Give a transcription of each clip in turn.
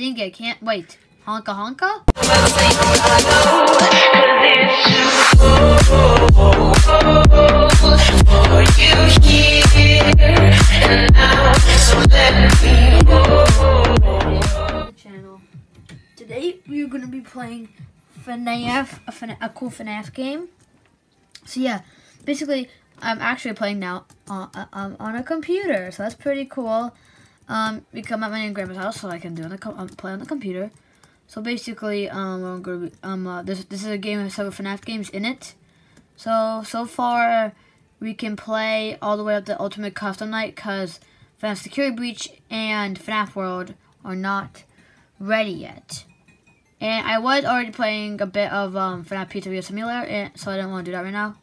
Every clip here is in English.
Think it can't wait. Honka honka? Channel. Today we are going to be playing FNAF, a, FNAF, a cool FNAF game. So yeah, basically I'm actually playing now on, uh, um, on a computer, so that's pretty cool. Um, we come at my and grandma's house, so I can do on the um, play on the computer. So basically, um, I'm gonna be, um, uh, this this is a game with several FNAF games in it. So so far, we can play all the way up to Ultimate Custom Night because FNAF Security Breach and FNAF World are not ready yet. And I was already playing a bit of um, FNAF Pizzeria Simulator, and, so I don't want to do that right now.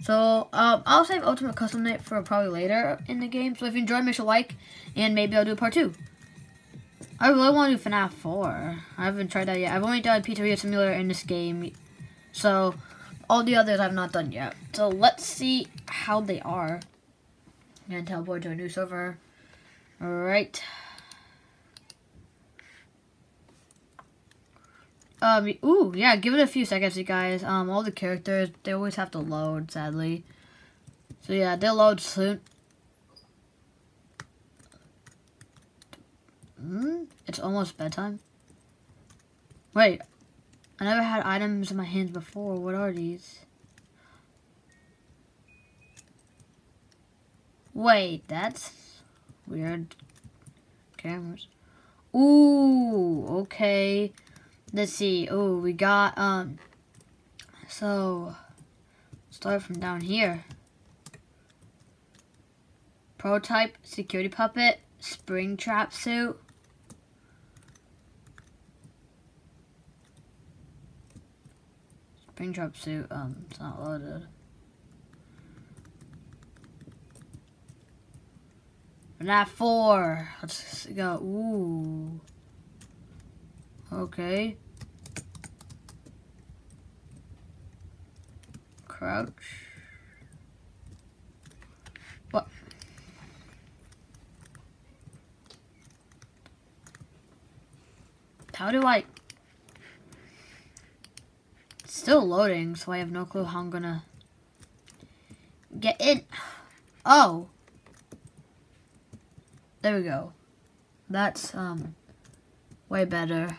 So, um, I'll save Ultimate Custom Night for probably later in the game. So if you enjoyed, make sure like, and maybe I'll do part 2. I really want to do FNAF 4. I haven't tried that yet. I've only done Pizzeria Simulator in this game. So, all the others I've not done yet. So, let's see how they are. And teleport to a new server. Alright. Um, ooh, yeah, give it a few seconds, you guys. Um, all the characters, they always have to load, sadly. So yeah, they'll load soon. Hmm? It's almost bedtime. Wait, I never had items in my hands before. What are these? Wait, that's weird. Cameras. Ooh, okay. Let's see. Oh, we got, um, so, start from down here. Prototype, security puppet, spring trap suit. Spring trap suit, um, it's not loaded. Not four. Let's go. Ooh. Okay. Crouch. What? How do I... Still loading, so I have no clue how I'm gonna get in. Oh. There we go. That's, um, way better.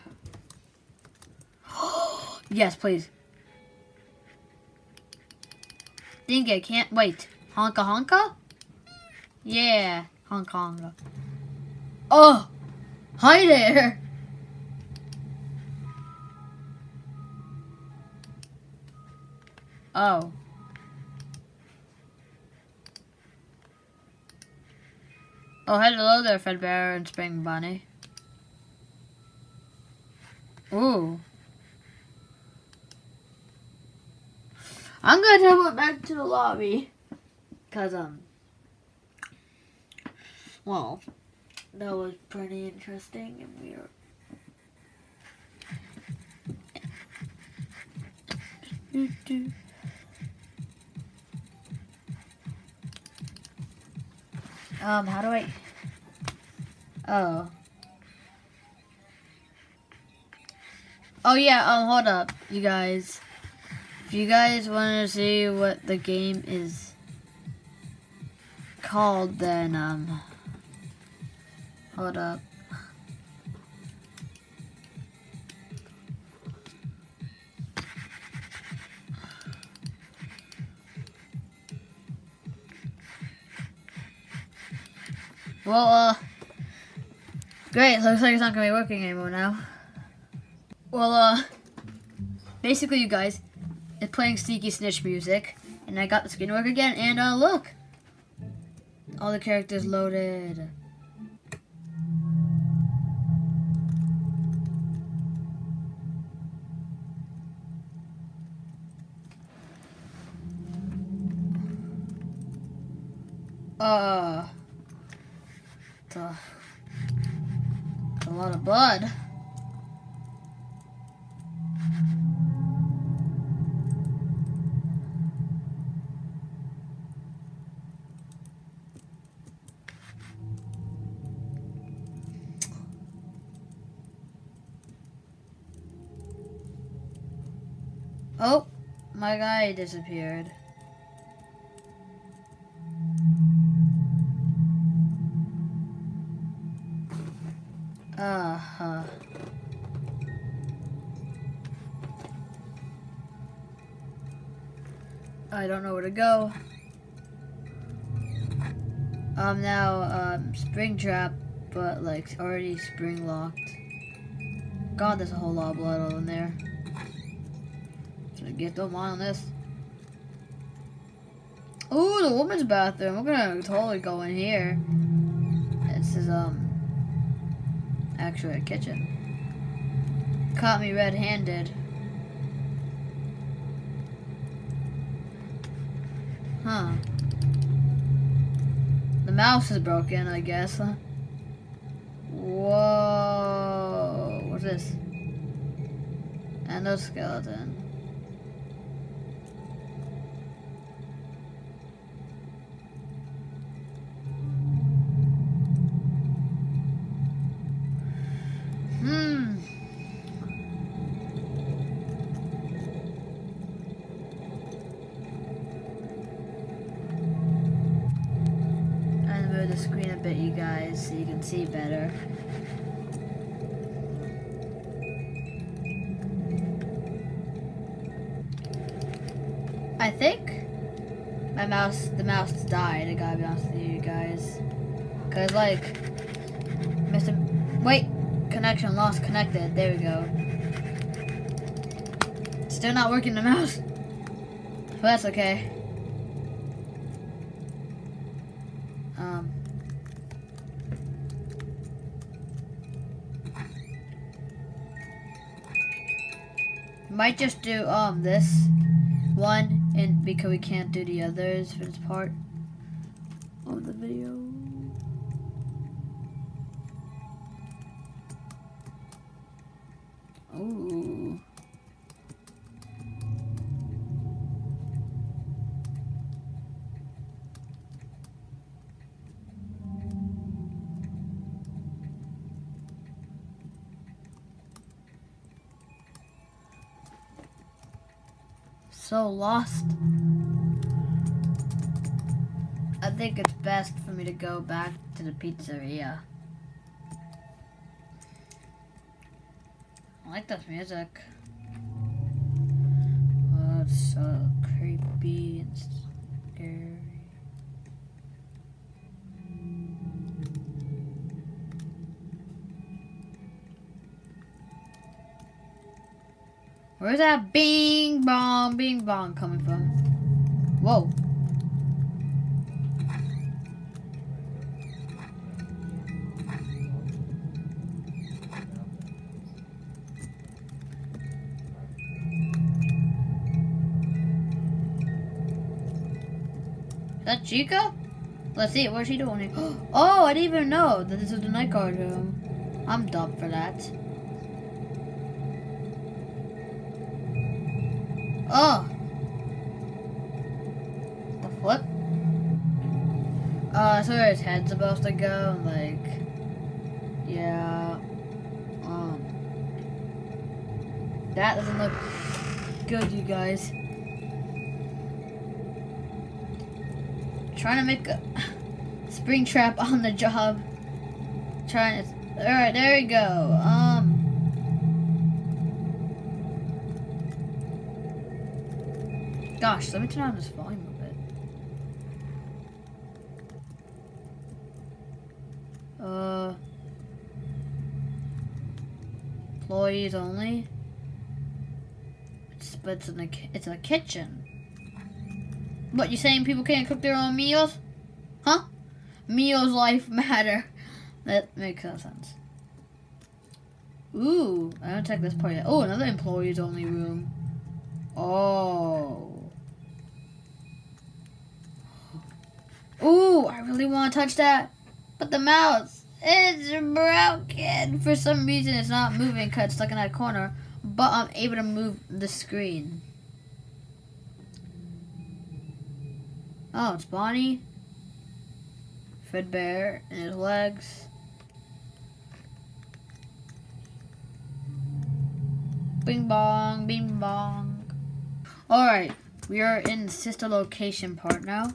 Yes, please. Think it can't wait. Honka honka? Yeah, honka honka. Oh, hi there. Oh. Oh, hello there, Fredbear and Spring Bunny. Ooh. I'm gonna teleport back to the lobby. Cause, um, well, that was pretty interesting and weird. Do. Um, how do I... Oh. Oh yeah, um, hold up, you guys. If you guys want to see what the game is called, then, um, hold up. Well, uh, great. Looks like it's not going to be working anymore now. Well, uh, basically, you guys, it's playing Sneaky Snitch music, and I got the skin work again, and, uh, look! All the characters loaded. Uh, it's a, it's a lot of blood. My guy disappeared. Uh-huh. I don't know where to go. I'm now um, Springtrap, but like already spring locked. God, there's a whole lot of blood all in there. Should get the on this. Ooh, the woman's bathroom. We're gonna totally go in here. This is um actually a kitchen. Caught me red-handed. Huh. The mouse is broken, I guess. Whoa. What's this? Endoskeleton. Bit, you guys, so you can see better. I think my mouse, the mouse died. I gotta be honest with you guys, cause like, Mr. Wait, connection lost. Connected. There we go. Still not working the mouse, but that's okay. Might just do um this one and because we can't do the others for this part of the video. Ooh. So lost. I think it's best for me to go back to the pizzeria. I like this music. Oh, it's so creepy and scary. Where's that bing bong, bing bong coming from? Whoa. Is that Chica? Let's see, what's she doing here? Oh, I didn't even know that this is the night guard room. I'm dumb for that. Oh. The flip? Uh, where his head's supposed to go, like, yeah, um, that doesn't look good, you guys. Trying to make a spring trap on the job. Trying to, alright, there we go, um, Gosh, let me turn on this volume a bit. Uh, employees only. It's, but it's in a it's a kitchen. What you saying? People can't cook their own meals? Huh? Meals life matter. That makes no sense. Ooh, I don't check this part yet. Oh, another employees only room. Oh. Ooh, I really want to touch that. But the mouse is broken. For some reason, it's not moving because it's stuck in that corner. But I'm able to move the screen. Oh, it's Bonnie. Fredbear and his legs. Bing bong, bing bong. Alright, we are in sister location part now.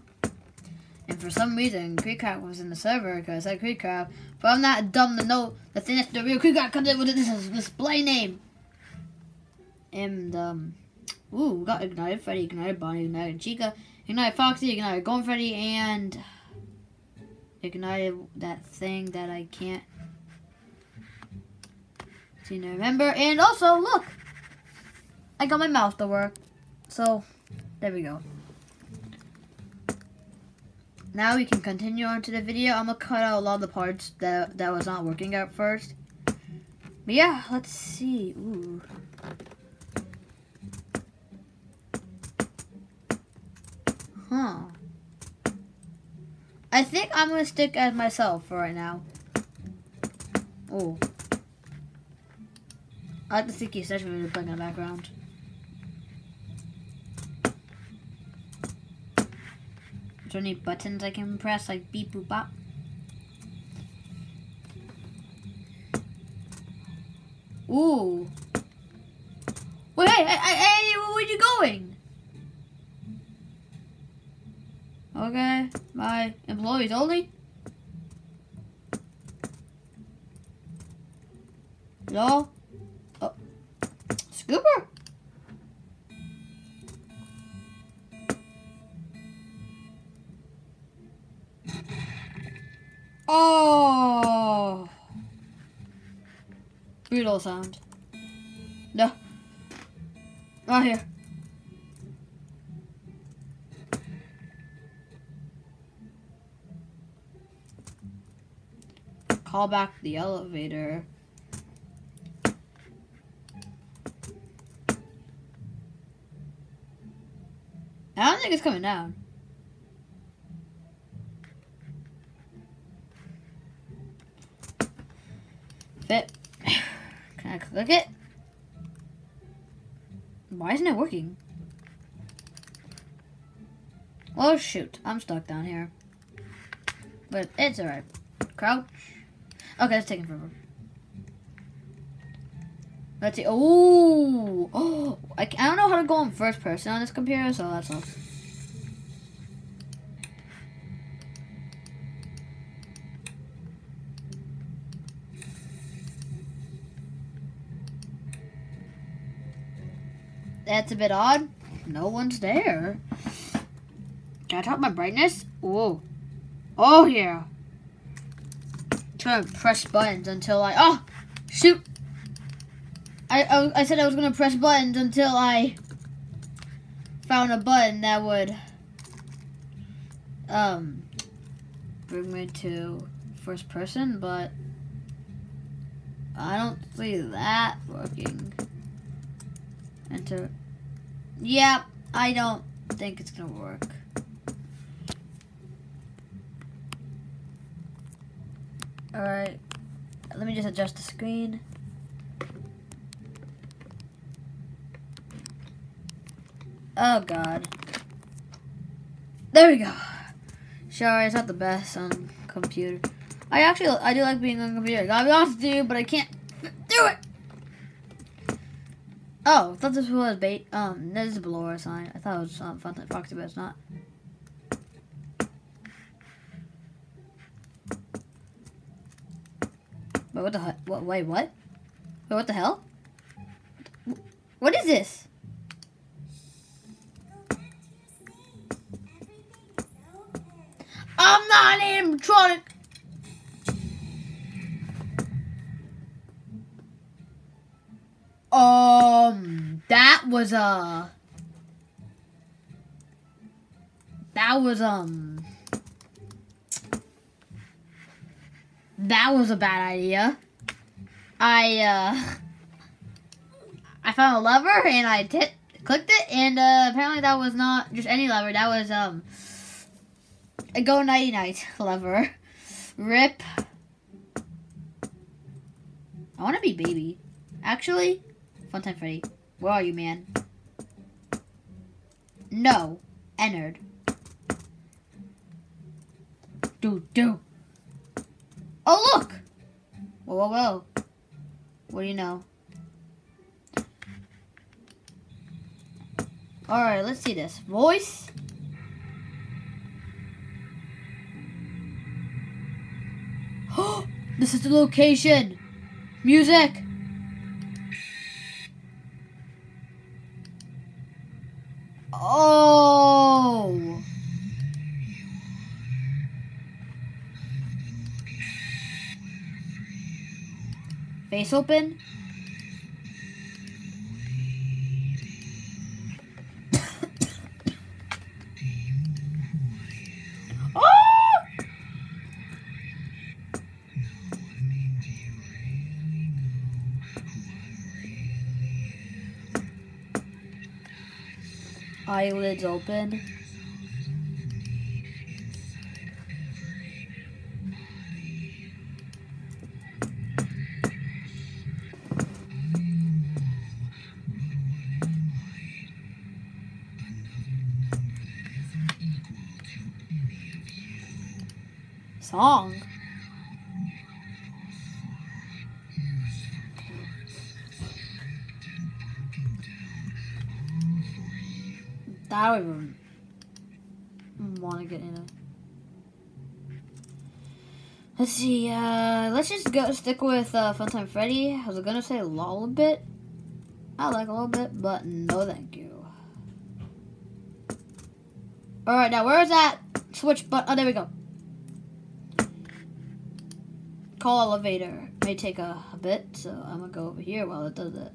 And for some reason, Creekcraft was in the server because I said Creekcraft. But I'm not dumb to know that's the real Creekcraft comes in with this display name. And, um, ooh, we got Ignited Freddy, Ignited Bonnie, Ignited Chica, Ignited Foxy, Ignited Golden Freddy, and Ignited that thing that I can't seem to remember. And also, look! I got my mouth to work. So, there we go. Now we can continue on to the video. I'm gonna cut out a lot of the parts that that was not working at first. But yeah, let's see. Ooh. Huh. I think I'm gonna stick as myself for right now. Oh. I like the sticky session music playing in the background. There any buttons I can press, like beep boop bop? Ooh. Wait, hey, hey, hey, where are you going? Okay, my employees only. Hello? Oh. Scooper? Oh! Brutal sound. No. Right here. Call back the elevator. I don't think it's coming down. Fit. Can I click it? Why isn't it working? Oh shoot, I'm stuck down here. But it's alright. Crouch. Okay, it's taking forever. Let's see. Oh, oh! I, don't know how to go in first person on this computer, so that's all. That's a bit odd. No one's there. Can I top my brightness? Oh. Oh, yeah. Trying to press buttons until I... Oh! Shoot! I, I, I said I was going to press buttons until I found a button that would um bring me to first person, but I don't see that working. Enter. Yep, I don't think it's gonna work. Alright, let me just adjust the screen. Oh god. There we go. Sure, it's not the best on computer. I actually, I do like being on computer. Gotta be honest with you, but I can't do it. Oh, I thought this was bait. Um, this is a blower sign. I thought it was um, fun Foxy, but it's not. Wait, what the hell? What, wait, what? Wait, what the hell? What is this? I'm not animatronic. That was a. Uh, that was um. That was a bad idea. I uh. I found a lever and I hit, clicked it, and uh, apparently that was not just any lever. That was um a go nighty night lever. Rip. I want to be baby. Actually, Funtime Freddy, where are you, man? No. Entered. Do, do. Oh, look! Whoa, whoa, whoa. What do you know? Alright, let's see this. Voice. this is the location. Music. Face open. eyelids open. Song. I even want to get in it. Let's see, uh, let's just go stick with uh, Funtime Freddy. I was gonna say LOL a bit. I like a little bit, but no thank you. Alright, now where is that switch button? Oh, there we go. Call elevator. May take a, a bit, so I'm gonna go over here while it does it.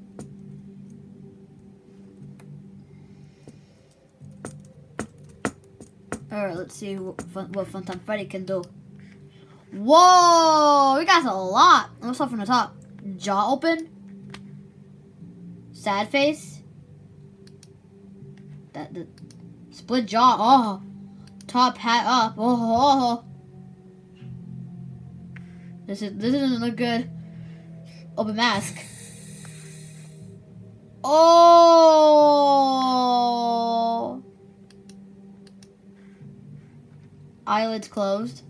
Alright, let's see what, Fun what Funtime Freddy can do. Whoa! We got a lot. Let's start from the top. Jaw open. Sad face. That the split jaw. Oh, top hat up. Oh, oh, oh. This is this doesn't look good. Open mask. Oh. eyelids closed.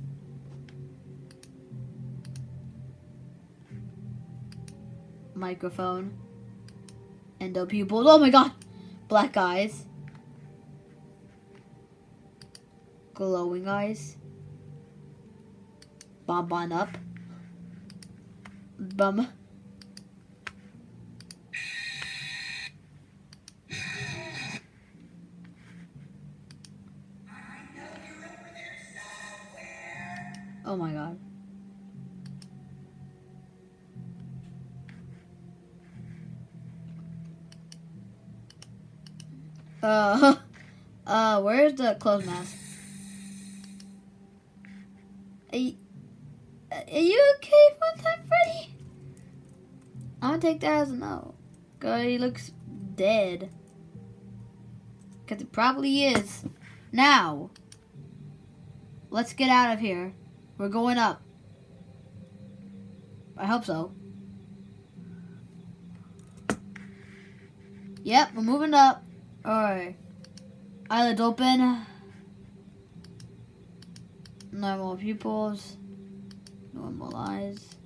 Microphone. Endo pupils. Oh my god! Black eyes. Glowing eyes. Bonbon up. Bum. Oh my god. Uh, uh, where's the clothes mask? Are you, are you okay, I'm gonna take that as a no. Cause he looks dead. Because it probably is. Now, let's get out of here. We're going up. I hope so. Yep, we're moving up. Alright. Eyelids open. Normal pupils. Normal eyes.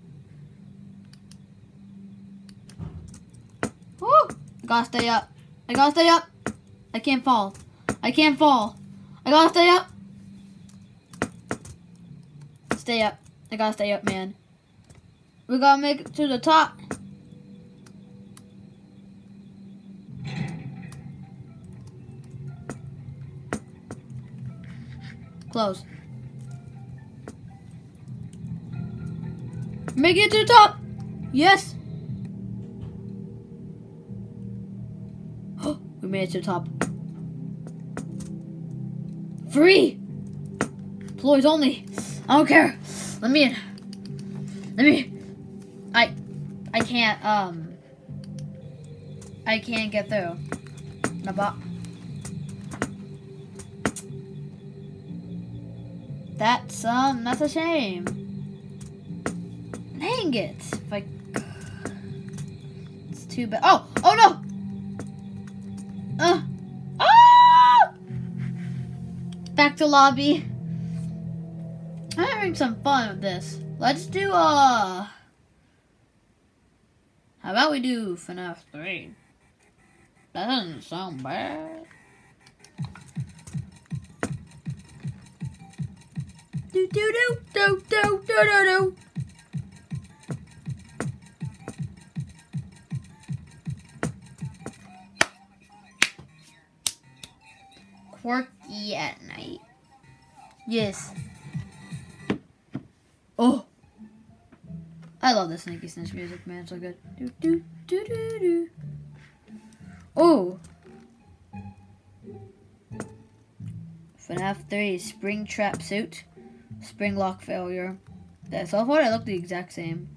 Woo! I gotta stay up. I gotta stay up. I can't fall. I can't fall. I gotta stay up. Stay up. I gotta stay up, man. We gotta make it to the top. Close. Make it to the top. Yes. Made it to the top. Free. Employees only. I don't care. Let me in. Let me. I. I can't. Um. I can't get through. Naba. That's um. That's a shame. Dang it! If I. It's too bad. Oh! Oh no! back to lobby. I'm having some fun with this. Let's do, uh... How about we do FNAF 3? That doesn't sound bad. Do do do do do do do do. Quirky at night. Yes. Oh. I love the Sneaky Snitch music, man. It's so good. Do do do do do. Oh. FNAF 3 Springtrap Suit. Spring Lock Failure. Yeah, so far they look the exact same.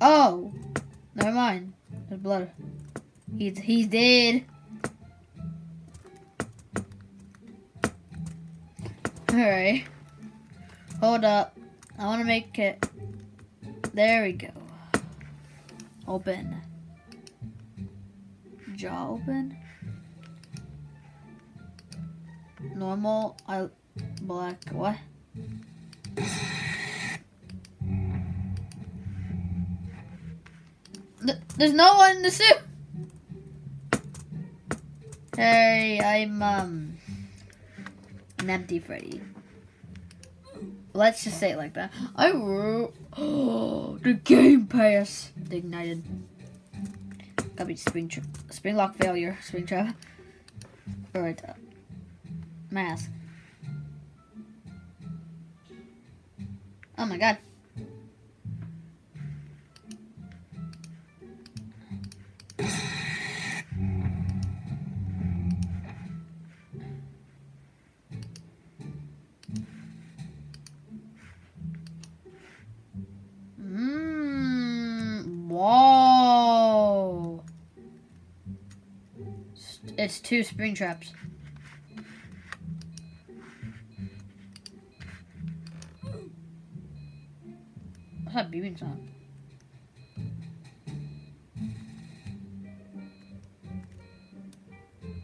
Oh! Never mind. There's blood. He's, he's dead. Alright. Hold up. I want to make it. There we go. Open. Jaw open. Normal. I black. What? Th- There's no one in the suit. Hey, I'm um an empty Freddy. Let's just say it like that. I oh, the game pass ignited. Be spring spring lock failure. Spring trap. Alright. Uh, mask. Oh my god. It's two spring traps. What's that beeping sound?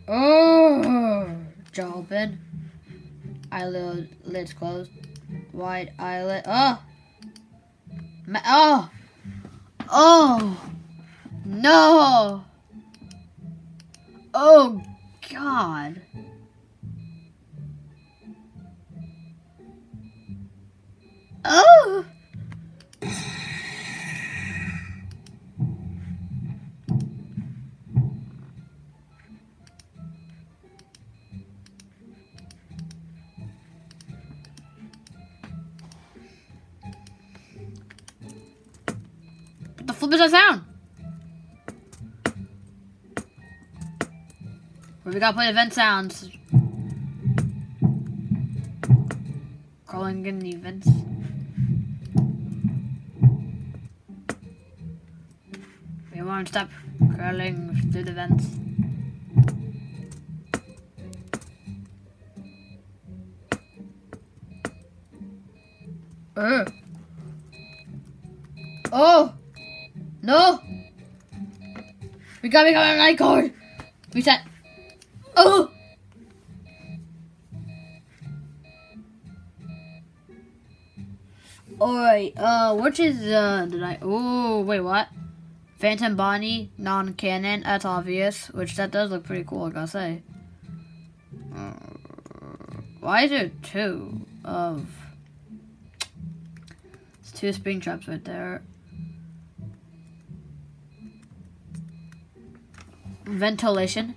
Oh, jaw open. Eyelid lids closed. Wide eyelid. Oh, Ma- oh, oh, no. Oh God. Oh. What the flip is that sound? Well, we gotta play event sounds. Crawling in the events. We won't stop crawling through the vents. Uh. Oh! No! We gotta become a night guard! Reset. Oh! Alright, uh, which is, uh, did I, oh, wait, what? Phantom Bonnie, non-canon, that's obvious, which that does look pretty cool, I gotta say. Uh, why is there two of, it's two spring traps right there. Ventilation.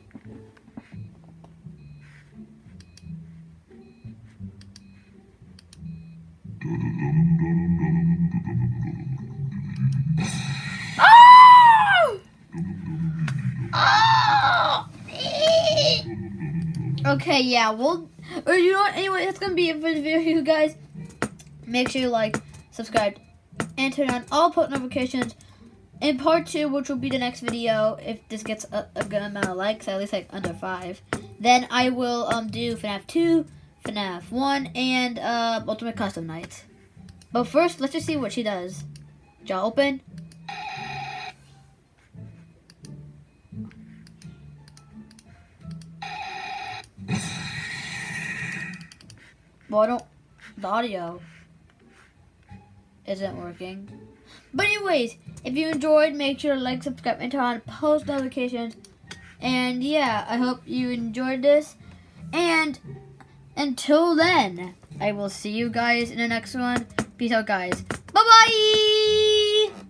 Oh! Okay, yeah, well, or you know what? Anyway, that's gonna be it for the video, guys. Make sure you like, subscribe, and turn on all post notifications. In part two, which will be the next video, if this gets a, a good amount of likes, at least like under five, then I will um do FNAF 2, FNAF 1, and uh, Ultimate Custom Nights. But first, let's just see what she does. Jaw open. Well, I don't. The audio isn't working. But anyways, if you enjoyed, make sure to like, subscribe, and turn on post notifications. And yeah, I hope you enjoyed this. And until then, I will see you guys in the next one. Peace out, guys. Bye-bye!